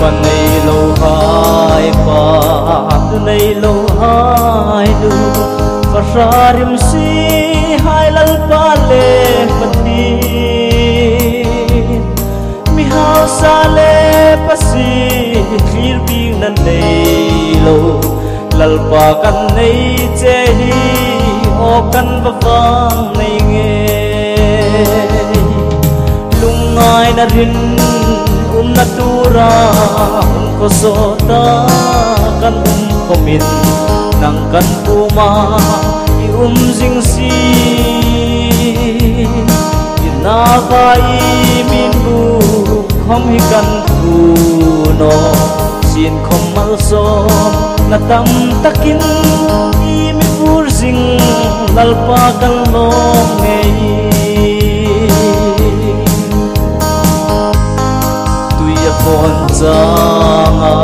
còn này lâu hai pa này lâu hai du và ra rim si hai lần pa lê phật đi. Mi hao sa lê pa si khir bi nan này lâu. Lần ba kan này che đi, o kan va vang này nghe mai na rin um na tura um ko so ta kan um ko min nang kan puma i um jing si ina vai min bu khom hi kan tu no không khom mal so na tam takin i mi pur jing lalpa kan lo ngei phone zanga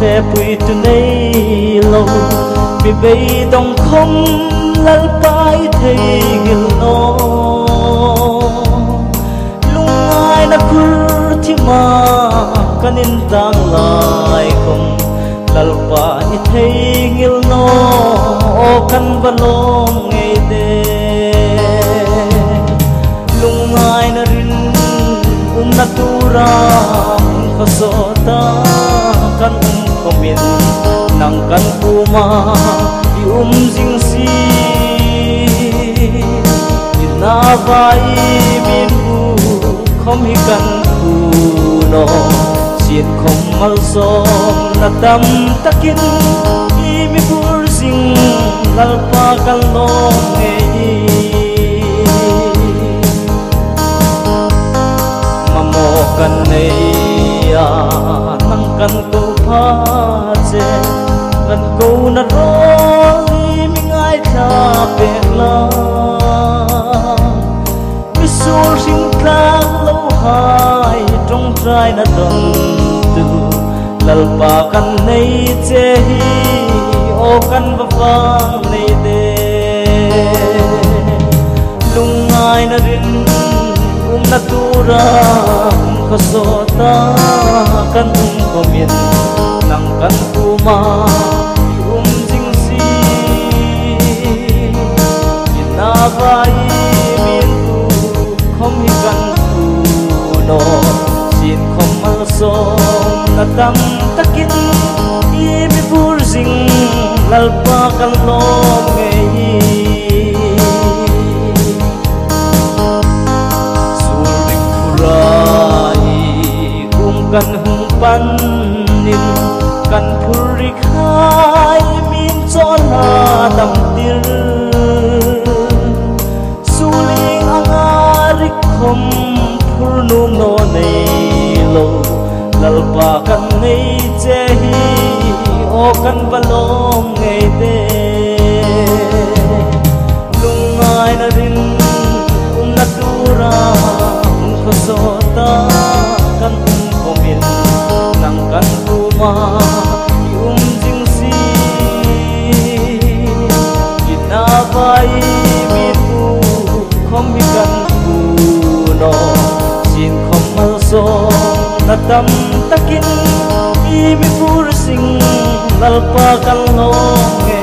phê bụi tu nay lâu. Vì bây đông không lal bay thấy gil nó. Lung ai na kur thi ma kanin tang lai không lal bay thấy gil no o kan balong ngei de lung ai na rin um natura kasota kan um komin nang kan puma di um jing si na vai min u khom hi kan pu no sin khom mal som na tam takin i mi pur sing lalpa kan lo ngei ko pha che kan ko na ro li mi ngai tha pe la mi sul sing tlang lo hai, trong trai na dong tu lal pa kan nei che hi o kan va vang nei de lungai na rin um na tu ra khosota kan um komin nang kan kuma um jing si ina vai min tu khom hi kan tu no sin khom mal som na tam takin i mi pur jing lalpa kan lo. Hung pan nin kan phuri khai min cho na dam tir suling angarik khom phur num no nei lo lalpa kan nei che hi o kan balom ngei de lungai na rin um na tura um khosota kan um komin nang kan kuma um jing si ina vai min u khom hi kan ku no sin khom mal so na tam takin i mi pur sing lalpa kan long